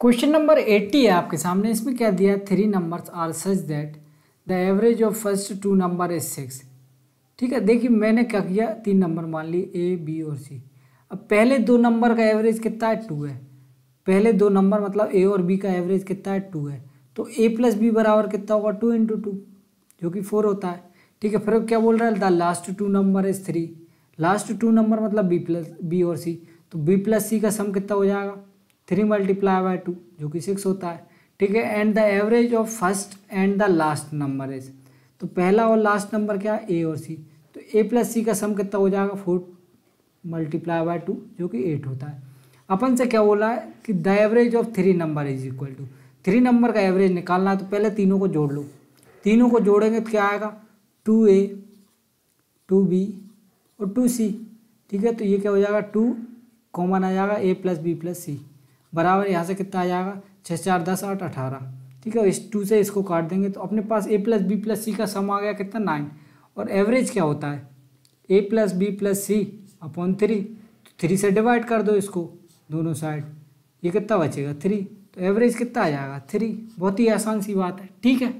Question number eighty है आपके सामने, इसमें क्या दिया है? Three numbers are such that the average of first two number is six ठीक है, देखिए मैंने क्या किया? तीन नंबर मान ली ए बी और सी अब पहले दो नंबर का एवरेज कितना है? टू है. पहले दो नंबर मतलब ए और बी का एवरेज कितना है? टू है. तो ए प्लस बी बराबर कितना होगा? टू इंटू टू जो कि फोर होता है. ठीक है, फिर क्या बोल रहा है? The last two number is three last two number मतलब बी प्लस बी और सी तो बी प्लस सी का सम कितना हो जाएगा? थ्री मल्टीप्लाई बाय टू, जो कि सिक्स होता है। ठीक है and the average of first and the last number is तो पहला और लास्ट नंबर क्या है? ए और सी तो ए प्लस सी का सम कितना हो जाएगा? फोर मल्टीप्लाई बाय टू जो कि एट होता है। अपन से क्या बोला है कि the average of three number is equal to three number का एवरेज निकालना है तो पहले तीनों को जोड़ लो। तीनों को जोड़ेंगे तो क्या आएगा? टू ए टू बी और टू सी ठीक है तो ये क्या हो जाएगा? टू कॉमन आ जाएगा A plus B plus C बराबर यहाँ से कितना आ जाएगा? छः चार, दस, आठ, अठारह। ठीक है इस टू से इसको काट देंगे तो अपने पास A plus B plus C का सम आ गया कितना? नाइन और एवरेज क्या होता है? A plus B plus C upon three तो थ्री से डिवाइड कर दो इसको दोनों साइड ये कितना बचेगा? थ्री तो एवरेज कितना आ जाएगा? थ्री बहुत ही आसान सी बात है। ठीक है?